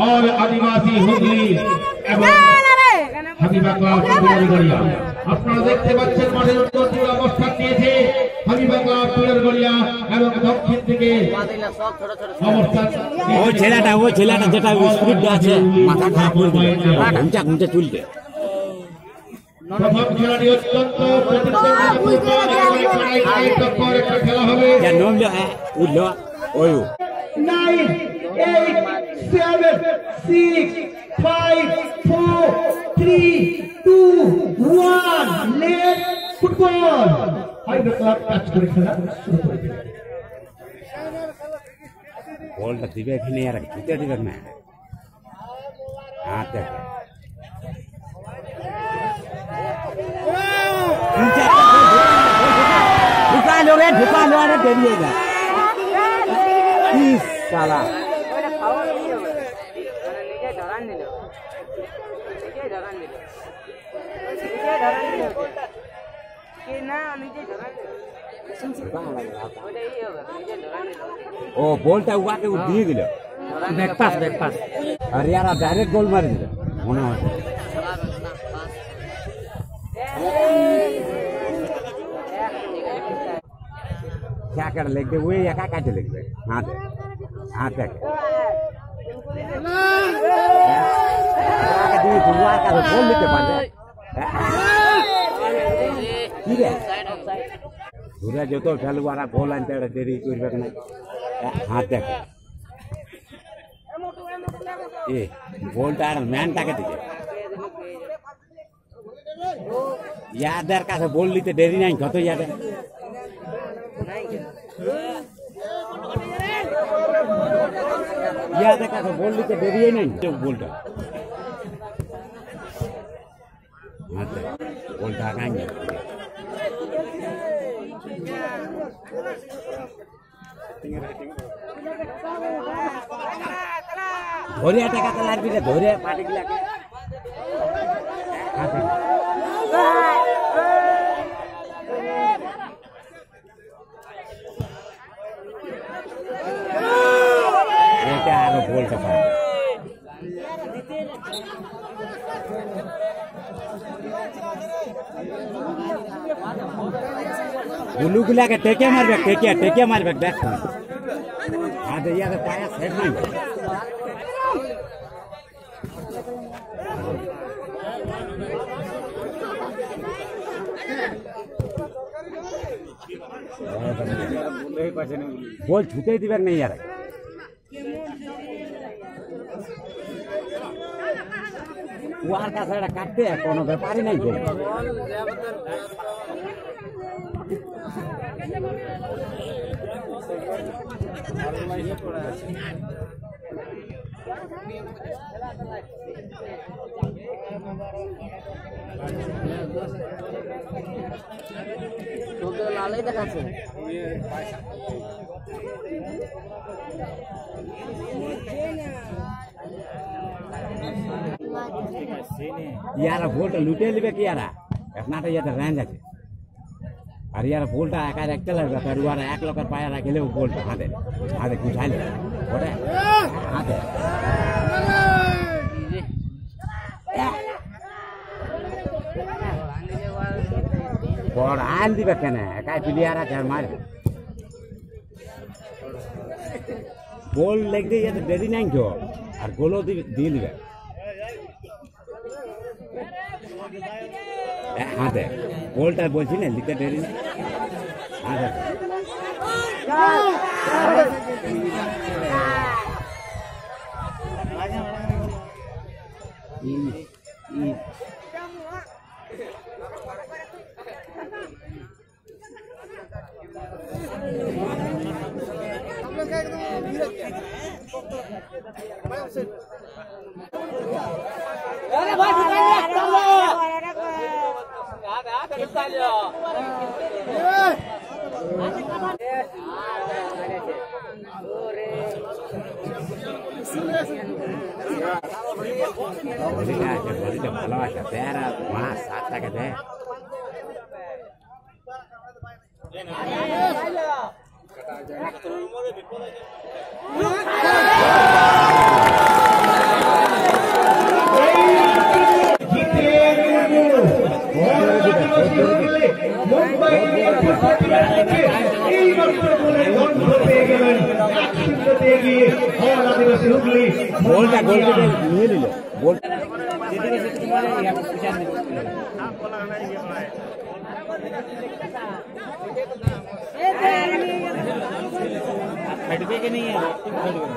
और आदिवासी হুগলি এবং হাবিবা ক্লাব গড়িয়া আপনারা দেখতে পাচ্ছেন মাঠের উত্তর দিকে অবস্থান নিয়েছে হাবিবা ক্লাব গড়িয়া এবং দক্ষিণ থেকে অবস্থান ও ছেলেটা ও ছেলেটা যেটা স্পিড আছে মাথা খারাপ করে দিল ঘুমচা ঘুমচা চুলতে প্রথম খেলাটি অত্যন্ত প্রতিদ্বন্দ্বিতাপূর্ণ একেবারে কড়াই কড়াই টক্কর একটা খেলা হবে যা নমলো উঠলো ওই nine, eight, seven, six, five, four, three, two, one. Let football. হাইবে club touch করে খেলা শুরু করে দিল। বলটা দিবে এখানে আর দিতে দিবে না হাত দেখে ঢুকা লো রে ঢুকা লো রে বেরিয়ে যা ইস সালা ओ बोलता हुआ के वो हाँ। The back pass back pass. अरे यार डायरेक्ट गोल मार दिलो होना क्या कर लेंगे? वो या क्या काट लेंगे? हाँ। दे हाँ। तक का दी दुआ का बोल लेते बंदे ঘুরে যত খেলুয়ারা গোল আনতে একটা দেরি করবে না। হাত দেখে। এ, গোলটা আর ম্যানটাকে দিকে ইয়াদের কাছে বল নিতে দেরি নাই কত ইয়াদের। ইয়াদের কাছে বল নিতে দেরি নাই বলটা 맞다. 올다 가냐. धोरिया टेका त धोरिया पार्टी लाग्छ गुलू गुल टेके मार टेके टेके मार बोल छूते ही नहीं यार। का काटते है, कोनो व्यापारी नहीं है। তোকে লালই দেখাচ্ছে ইয়ারা বলটা লুটে নিবে কি ইয়ারা আপনারটা ইয়াতে রেঞ্জ আছে আর ইয়ারা বলটা একা একটা লাগবে তার উয়ারা এক লোকের পায়ে রাখিলে ও বলটা হাতে হাতে গুছাইলে ওটা হাতে বড় আইন দিবে কেন একাই প্লেয়ার আছে আর মারবে বল লেগে ইয়াতে দেরি নাই তো আর গোলও দিবে দিয়ে দিবে এ, হাতে বলটা বলছি না লিখতে দেরি নেই Ini. bolocha, pera, mas, ataca até. Kata aja. Kata umurnya bipolar aja. বলটা গোলকিপার নিয়ে নিল বল যেদিকে সেদিকে মানে ইয়া পিছান फटके के नहीं है तुम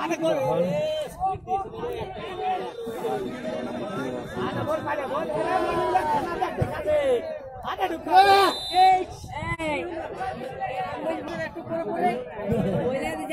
আরে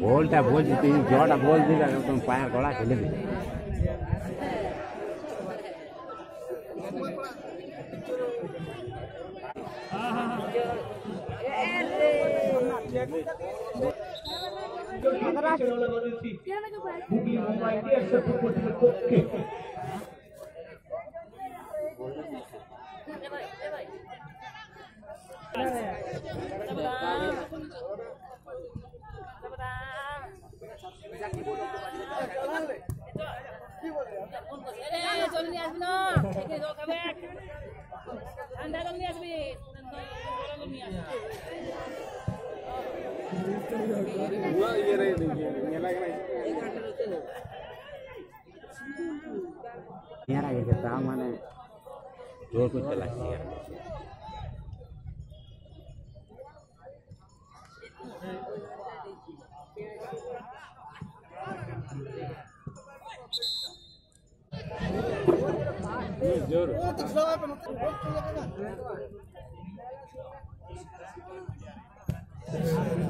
બોલતા બોલ જીતી જોડા બોલ દીધા તમે પાયા ગોળા ખેલી દીધા হুগলি মুম্বাই টিএসএফ কর্তৃপক্ষকে জলদি আসবি না জলদি আসবি জলদি আসবি हुआ ये रहे देखिए ये लग रहा है यार आगे के ता माने ज़ोर को चला यार ज़ोर ज़ोर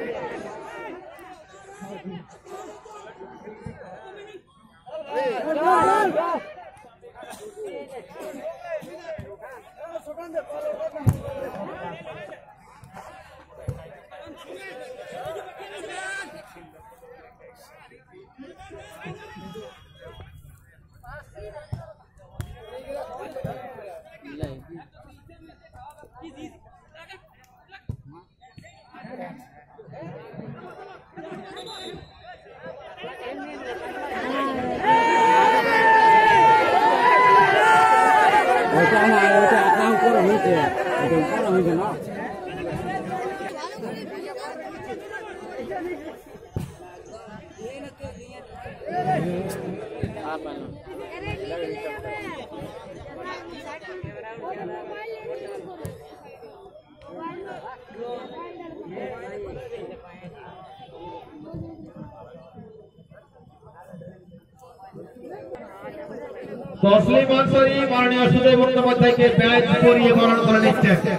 তসলিম আনসারি মাননীয় সুজয় বন্দ্যোপাধ্যায়কে ব্যাচ পরিয়ে বরণ করে নিচ্ছেন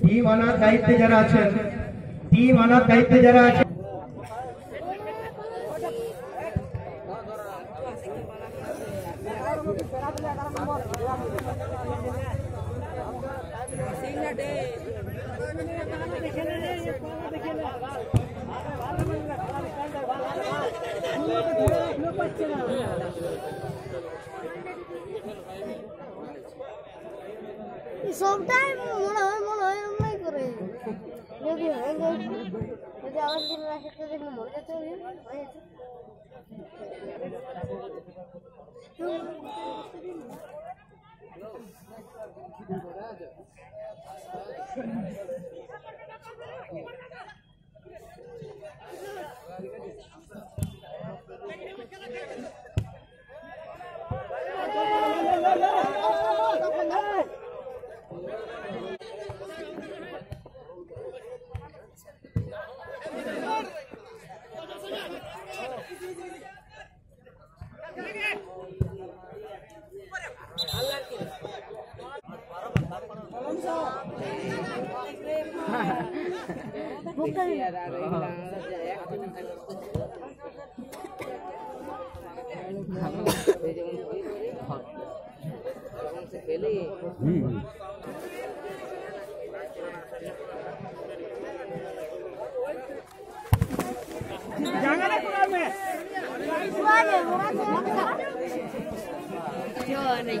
টিম আনার দায়িত্বে যারা আছেন টিম আনার দায়িত্বে যারা আছেন সবটাই মনে হয় মনে হয় এরকমই করে যদি হয়ে যায় যদি আবার দিন রাখতে দেখলে মরে যেতে হবে হয়ে যেতে বল নিয়ে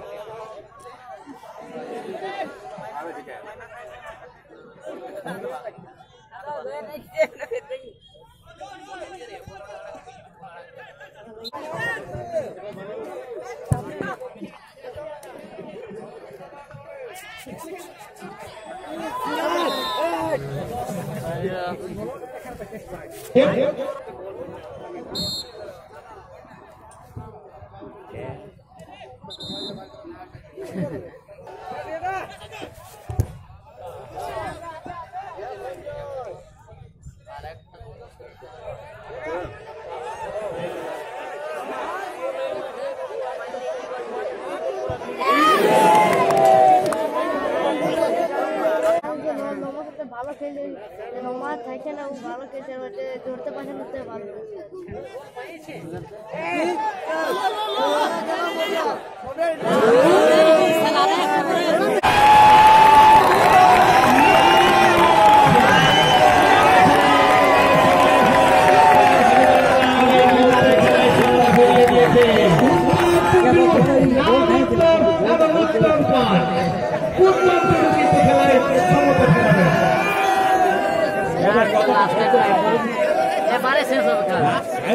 ভালো খেলে থাকে না ভালো খেলতে পারছে ধরতে পারছে না ভালো এই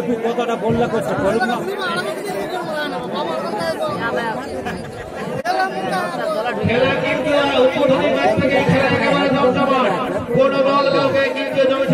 তুই কথাটা বললা করছ বলুন না কোন দল কাউকে কিন্তু জমি